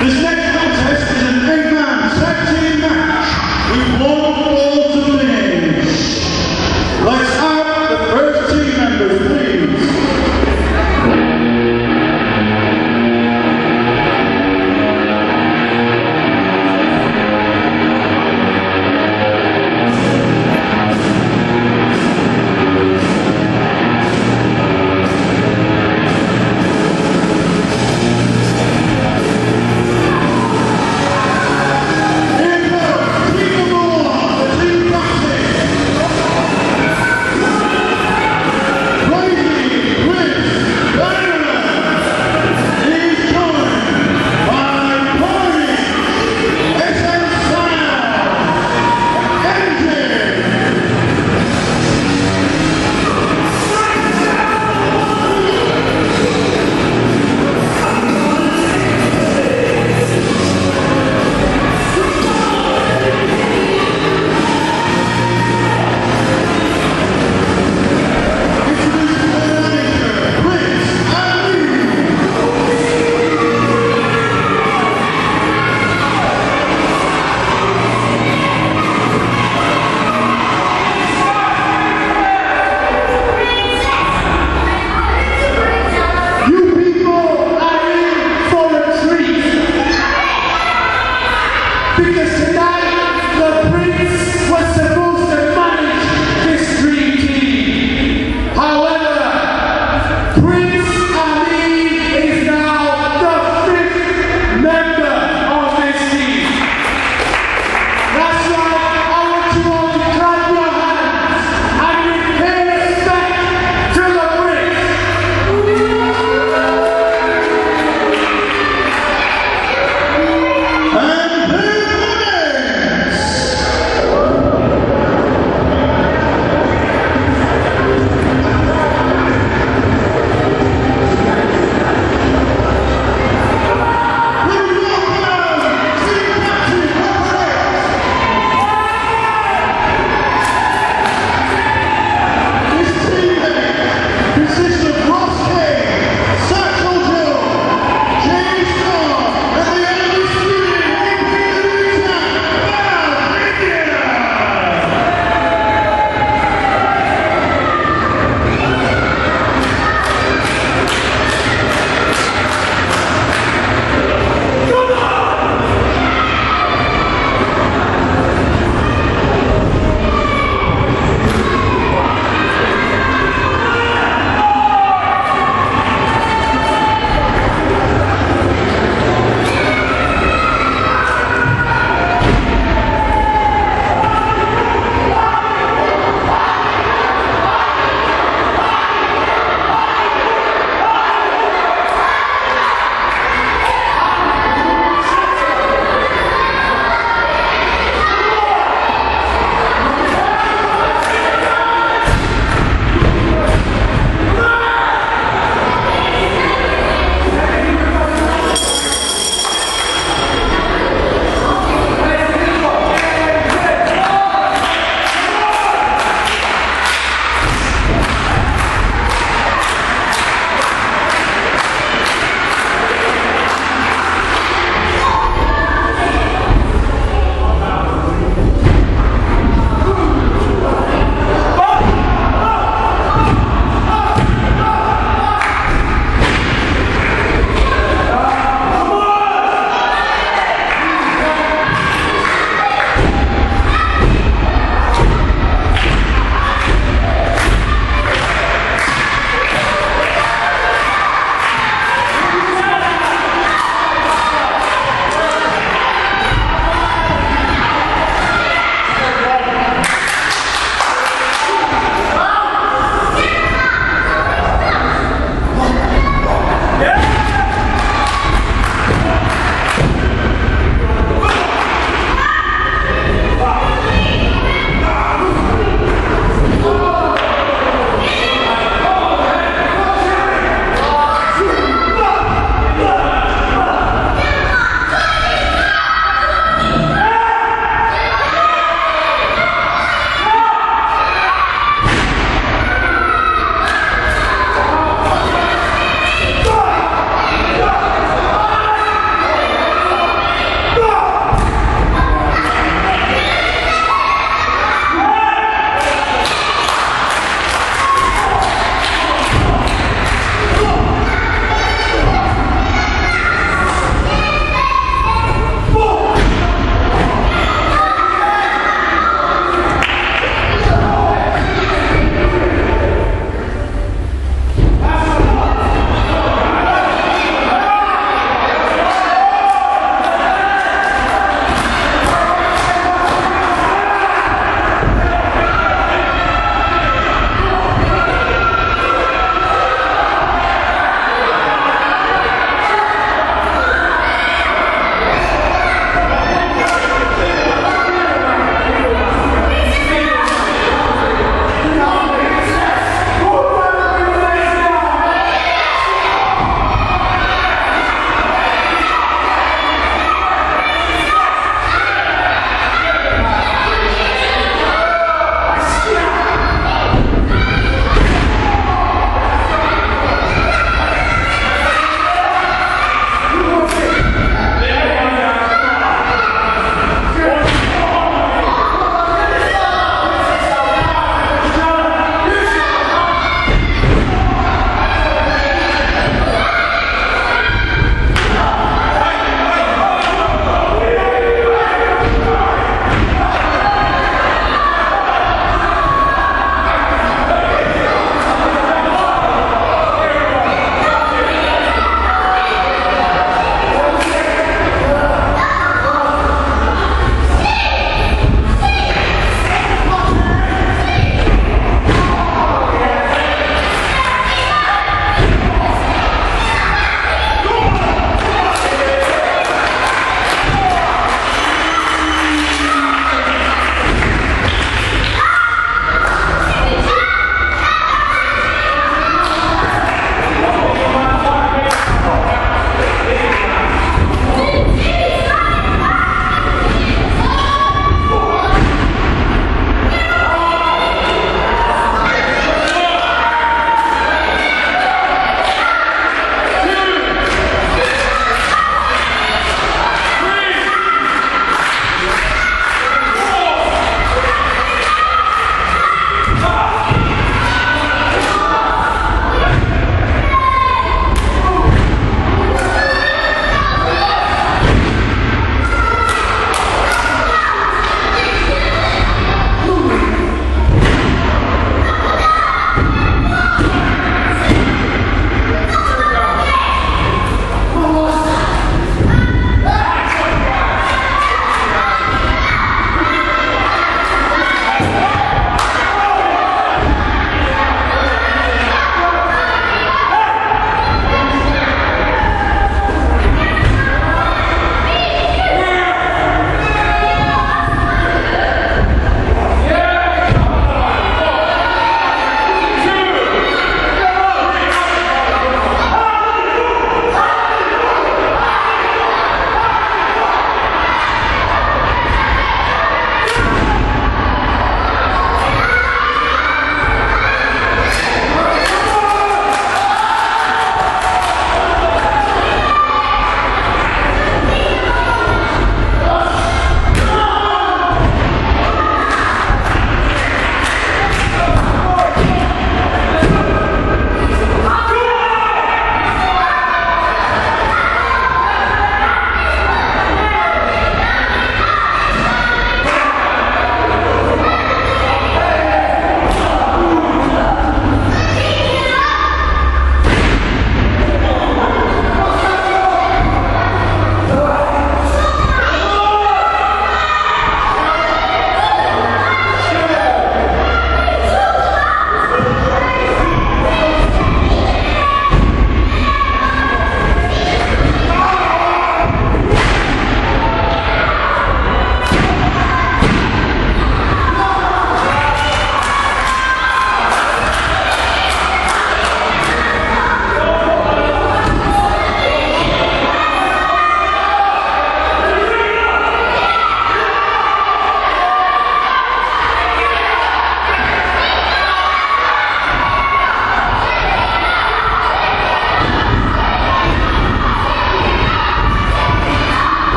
This next Porque se